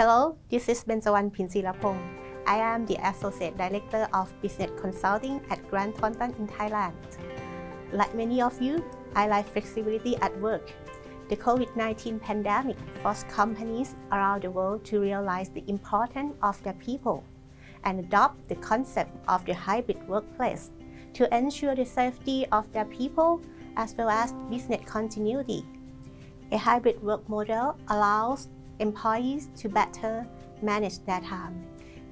Hello, this is Benjawan Phinjirapong. I am the Associate Director of Business Consulting at Grant Thornton in Thailand. Like many of you, I like flexibility at work. The COVID-19 pandemic forced companies around the world to realize the importance of their people and adopt the concept of the hybrid workplace to ensure the safety of their people as well as business continuity. A hybrid work model allows employees to better manage their time.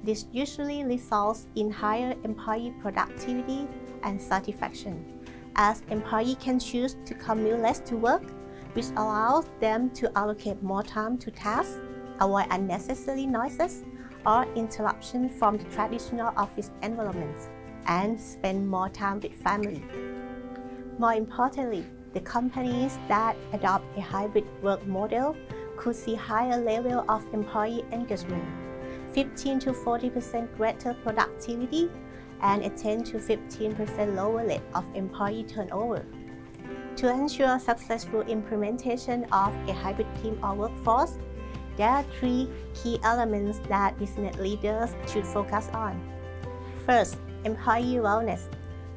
This usually results in higher employee productivity and satisfaction, as employees can choose to commute less to work, which allows them to allocate more time to tasks, avoid unnecessary noises or interruption from the traditional office environments, and spend more time with family. More importantly, the companies that adopt a hybrid work model could see higher level of employee engagement, 15 to 40% greater productivity, and a 10 to 15% lower rate of employee turnover. To ensure successful implementation of a hybrid team or workforce, there are three key elements that business leaders should focus on. First, employee wellness.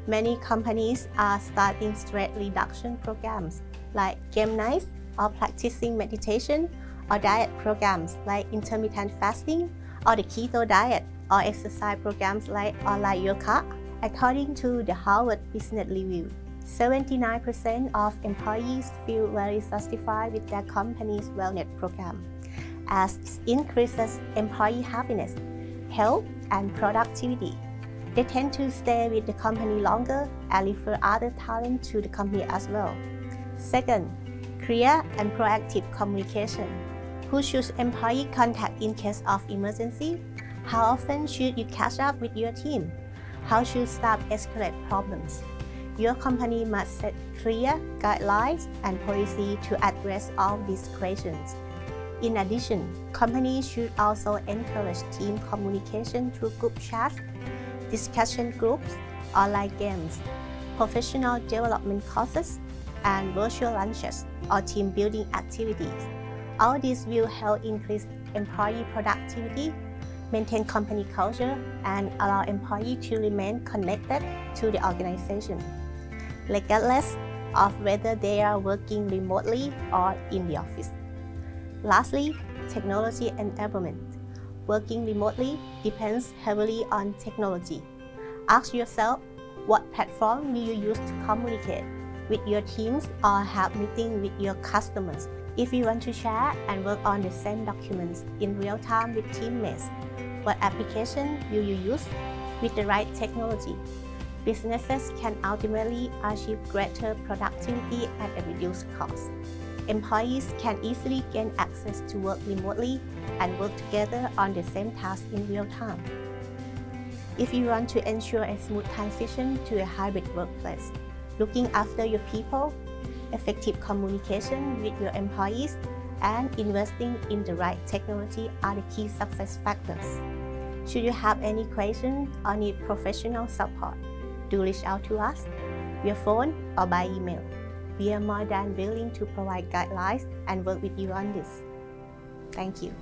Many companies are starting stress reduction programs like game nights or practicing meditation or diet programs like intermittent fasting or the keto diet or exercise programs like online yoga. According to the Harvard Business Review, 79% of employees feel very satisfied with their company's wellness program, as it increases employee happiness, health, and productivity. They tend to stay with the company longer and refer other talent to the company as well. Second, clear and proactive communication. Who should employee contact in case of emergency? How often should you catch up with your team? How should staff escalate problems? Your company must set clear guidelines and policy to address all these questions. In addition, companies should also encourage team communication through group chats discussion groups, online games, professional development courses, and virtual lunches or team building activities. All these will help increase employee productivity, maintain company culture, and allow employees to remain connected to the organization, regardless of whether they are working remotely or in the office. Lastly, technology enablement. Working remotely depends heavily on technology. Ask yourself, what platform will you use to communicate with your teams or have meetings with your customers? If you want to share and work on the same documents in real time with teammates, what application will you use with the right technology? Businesses can ultimately achieve greater productivity at a reduced cost employees can easily gain access to work remotely and work together on the same task in real time. If you want to ensure a smooth transition to a hybrid workplace, looking after your people, effective communication with your employees, and investing in the right technology are the key success factors. Should you have any questions or need professional support, do reach out to us via phone or by email. We are more than willing to provide guidelines and work with you on this. Thank you.